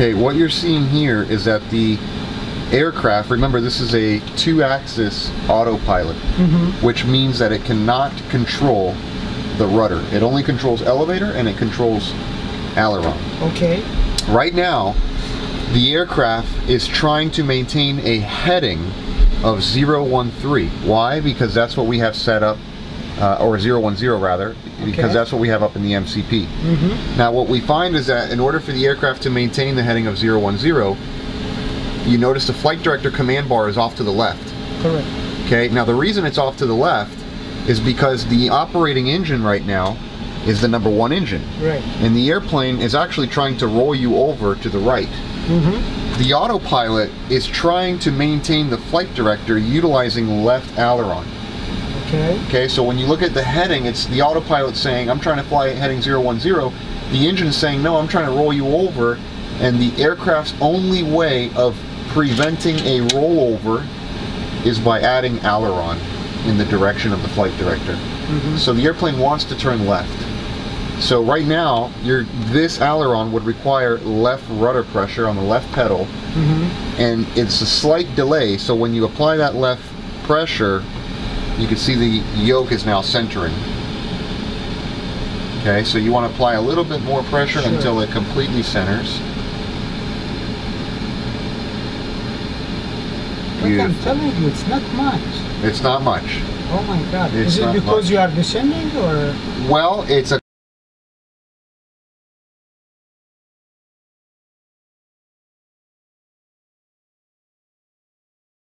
Okay, what you're seeing here is that the aircraft, remember this is a two-axis autopilot, mm-hmm. which means that it cannot control the rudder. It only controls elevator and it controls aileron. Okay. Right now, the aircraft is trying to maintain a heading of 013. Why? Because that's what we have set up, uh, or 010 rather, because Okay. that's what we have up in the MCP. Now, what we find is that in order for the aircraft to maintain the heading of 010, you notice the flight director command bar is off to the left. Correct. Okay, now the reason it's off to the left is because the operating engine right now is the number one engine. Right. And the airplane is actually trying to roll you over to the right. Mm-hmm. The autopilot is trying to maintain the flight director utilizing left aileron. Okay. Okay, so when you look at the heading, it's the autopilot saying, I'm trying to fly heading 010. The engine is saying, no, I'm trying to roll you over. And the aircraft's only way of preventing a rollover is by adding aileron in the direction of the flight director. So the airplane wants to turn left. So right now, your this aileron would require left rudder pressure on the left pedal, Mm-hmm. and it's a slight delay. So when you apply that left pressure, you can see the yoke is now centering. Okay, so you want to apply a little bit more pressure Sure. until it completely centers. But I'm telling you, it's not much. It's not much. Oh my God. It's Is it because much. you are descending or? Well, it's a